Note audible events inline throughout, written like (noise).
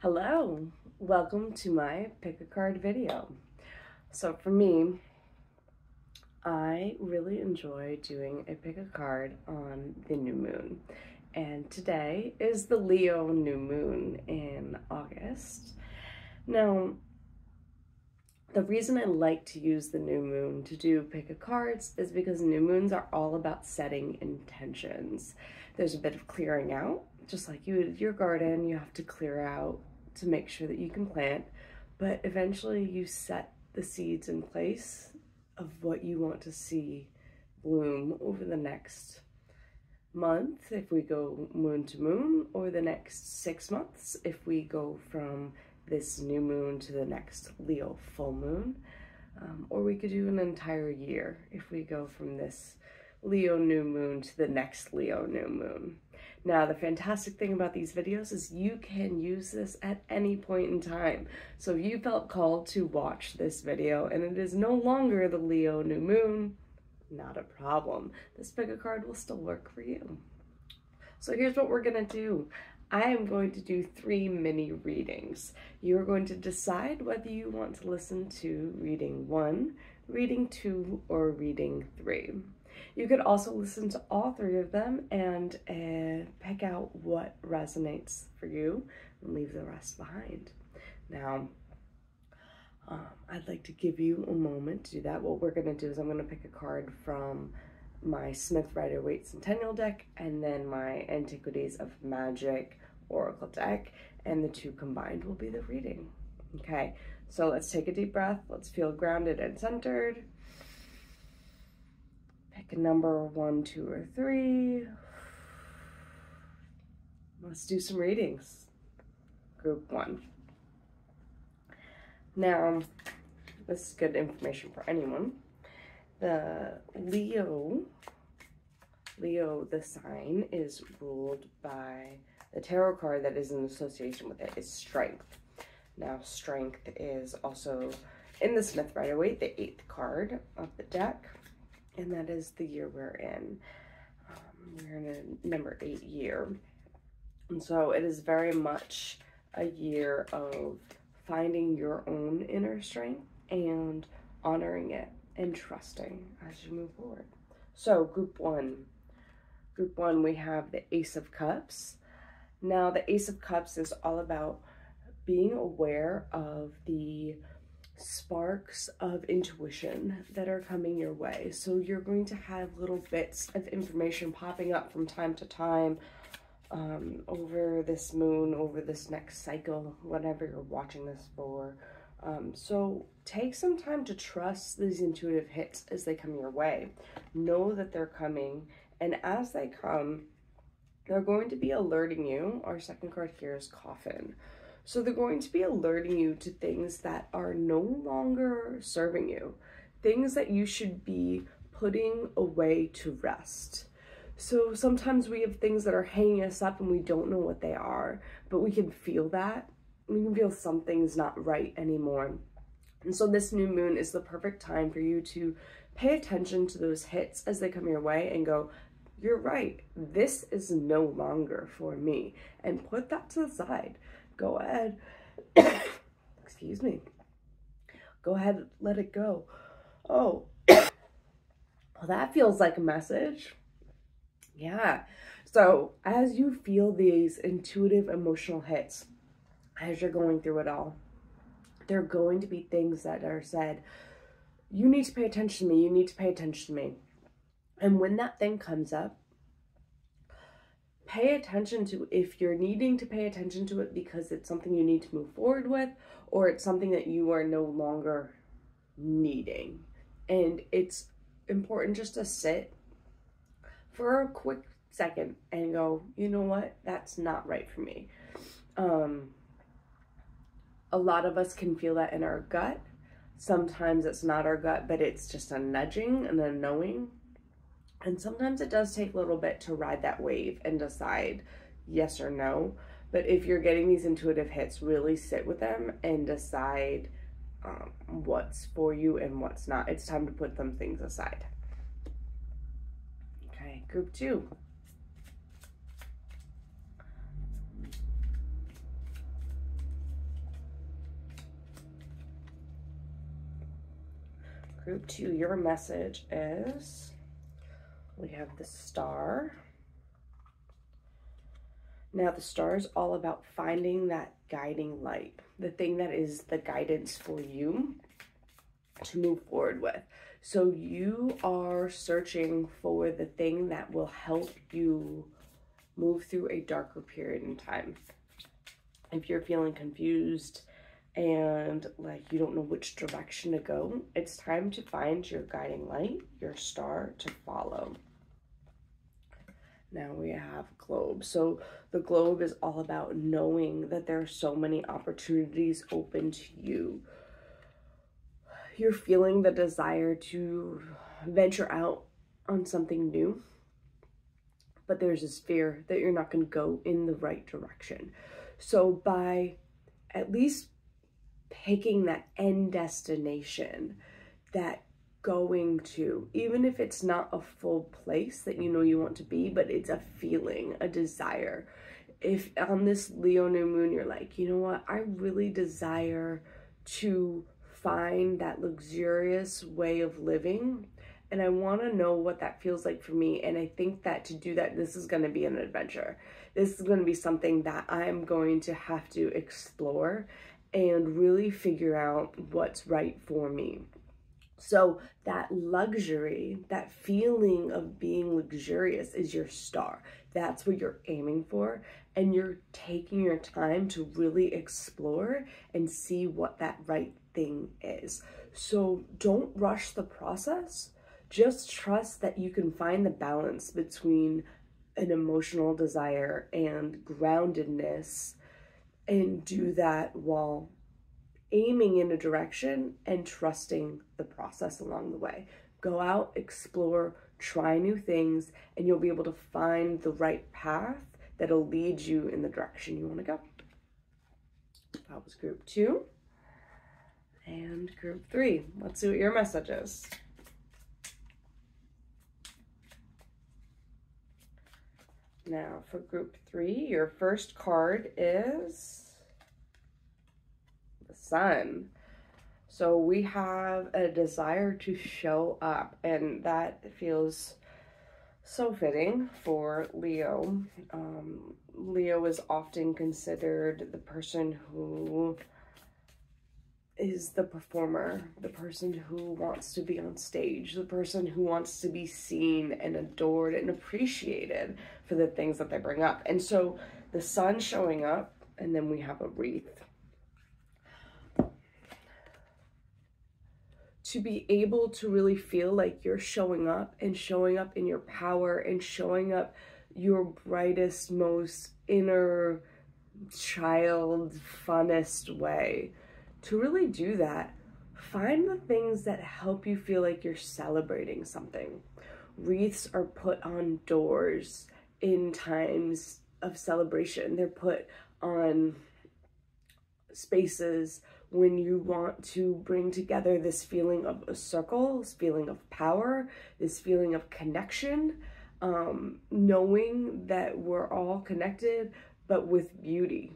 Hello, welcome to my pick a card video. So for me, I really enjoy doing a pick a card on the new moon. And today is the Leo new moon in August. Now, the reason I like to use the new moon to do pick a cards is because new moons are all about setting intentions. There's a bit of clearing out, just like you would your garden, you have to clear out to make sure that you can plant, but eventually you set the seeds in place of what you want to see bloom over the next month if we go moon to moon or the next six months if we go from this new moon to the next Leo full moon. Um, or we could do an entire year if we go from this Leo new moon to the next Leo new moon. Now, the fantastic thing about these videos is you can use this at any point in time. So if you felt called to watch this video and it is no longer the Leo new moon, not a problem. This pick card will still work for you. So here's what we're gonna do. I am going to do three mini readings. You're going to decide whether you want to listen to reading one, reading two, or reading three. You could also listen to all three of them and uh, pick out what resonates for you and leave the rest behind. Now, um, I'd like to give you a moment to do that. What we're going to do is I'm going to pick a card from my Smith Rider Waite Centennial deck and then my Antiquities of Magic Oracle deck, and the two combined will be the reading. Okay, so let's take a deep breath. Let's feel grounded and centered. Pick a number one, two, or three. Let's do some readings. Group one. Now, this is good information for anyone. The Leo, Leo, the sign, is ruled by the tarot card that is in association with it is Strength. Now, Strength is also in the Smith Rider Waite, the eighth card of the deck, and that is the year we're in. Um, we're in a number eight year. And so it is very much a year of finding your own inner strength and honoring it and trusting as you move forward. So, group one. Group one, we have the Ace of Cups. Now, the Ace of Cups is all about being aware of the sparks of intuition that are coming your way. So, you're going to have little bits of information popping up from time to time um, over this moon, over this next cycle, whatever you're watching this for. Um, so take some time to trust these intuitive hits as they come your way. Know that they're coming, and as they come, they're going to be alerting you. Our second card here is Coffin. So they're going to be alerting you to things that are no longer serving you, things that you should be putting away to rest. So sometimes we have things that are hanging us up and we don't know what they are, but we can feel that. We can feel something's not right anymore. And so this new moon is the perfect time for you to pay attention to those hits as they come your way and go, you're right, this is no longer for me. And put that to the side. Go ahead, (coughs) excuse me. Go ahead, let it go. Oh, (coughs) well, that feels like a message. Yeah. So as you feel these intuitive emotional hits, as you're going through it all, there are going to be things that are said, you need to pay attention to me, you need to pay attention to me. And when that thing comes up, pay attention to if you're needing to pay attention to it because it's something you need to move forward with or it's something that you are no longer needing. And it's important just to sit for a quick second and go, you know what, that's not right for me. Um, a lot of us can feel that in our gut. Sometimes it's not our gut, but it's just a nudging and a knowing. And sometimes it does take a little bit to ride that wave and decide yes or no. But if you're getting these intuitive hits, really sit with them and decide um, what's for you and what's not. It's time to put some things aside. Okay, group two. Group two, your message is we have the star. Now, the star is all about finding that guiding light, the thing that is the guidance for you to move forward with. So, you are searching for the thing that will help you move through a darker period in time. If you're feeling confused and like you don't know which direction to go, it's time to find your guiding light, your star to follow. Now we have globe. So the globe is all about knowing that there are so many opportunities open to you. You're feeling the desire to venture out on something new, but there's this fear that you're not going to go in the right direction. So by at least picking that end destination, that going to, even if it's not a full place that you know you want to be, but it's a feeling, a desire. If on this Leo new moon, you're like, you know what, I really desire to find that luxurious way of living. And I want to know what that feels like for me. And I think that to do that, this is going to be an adventure. This is going to be something that I'm going to have to explore and really figure out what's right for me. So that luxury, that feeling of being luxurious is your star. That's what you're aiming for. And you're taking your time to really explore and see what that right thing is. So don't rush the process. Just trust that you can find the balance between an emotional desire and groundedness and do that while aiming in a direction and trusting the process along the way. Go out, explore, try new things, and you'll be able to find the right path that'll lead you in the direction you want to go. That was group two. And group three. Let's see what your message is. Now, for group three, your first card is sun. So we have a desire to show up, and that feels so fitting for Leo. Um, Leo is often considered the person who is the performer, the person who wants to be on stage, the person who wants to be seen and adored and appreciated for the things that they bring up. And so the sun showing up, and then we have a wreath to be able to really feel like you're showing up and showing up in your power and showing up your brightest, most inner child, funnest way. To really do that, find the things that help you feel like you're celebrating something. Wreaths are put on doors in times of celebration, they're put on spaces when you want to bring together this feeling of a circle, this feeling of power, this feeling of connection, um, knowing that we're all connected, but with beauty.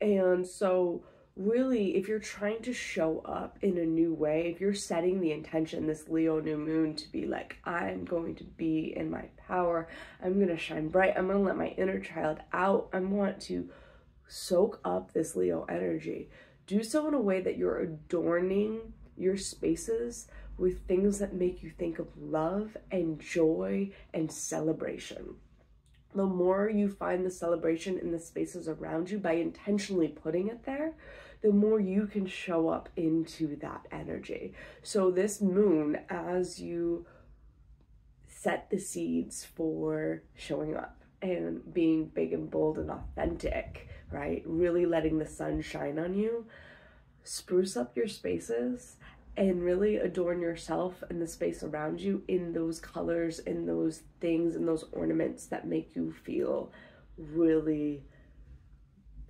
And so, really, if you're trying to show up in a new way, if you're setting the intention, this Leo new moon, to be like, I'm going to be in my power, I'm going to shine bright, I'm going to let my inner child out, I want to soak up this Leo energy do so in a way that you're adorning your spaces with things that make you think of love and joy and celebration. The more you find the celebration in the spaces around you by intentionally putting it there, the more you can show up into that energy. So, this moon, as you set the seeds for showing up and being big and bold and authentic, right? Really letting the sun shine on you. Spruce up your spaces and really adorn yourself and the space around you in those colors, in those things, in those ornaments that make you feel really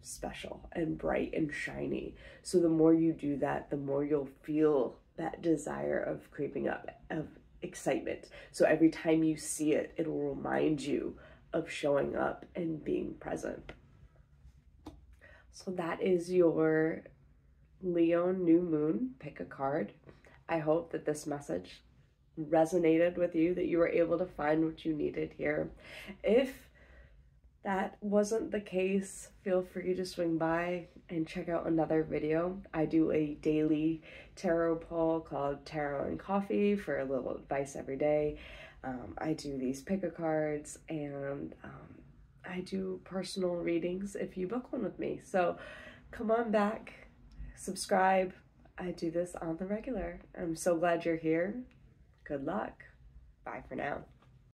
special and bright and shiny. So the more you do that, the more you'll feel that desire of creeping up, of excitement. So every time you see it, it'll remind you of showing up and being present. So that is your Leo new moon. Pick a card. I hope that this message resonated with you, that you were able to find what you needed here. If that wasn't the case, feel free to swing by and check out another video. I do a daily tarot pull called Tarot and Coffee for a little advice every day. Um, I do these pick a cards and um, I do personal readings if you book one with me. So come on back, subscribe. I do this on the regular. I'm so glad you're here. Good luck. Bye for now.